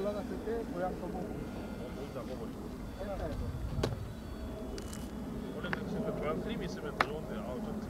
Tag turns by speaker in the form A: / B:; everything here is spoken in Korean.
A: 고향 써보고
B: 모두 다 먹어버리고.
A: 했다 해도.
B: 원래는 진짜 고양 크림이 있으면 더 좋은데 아우 좀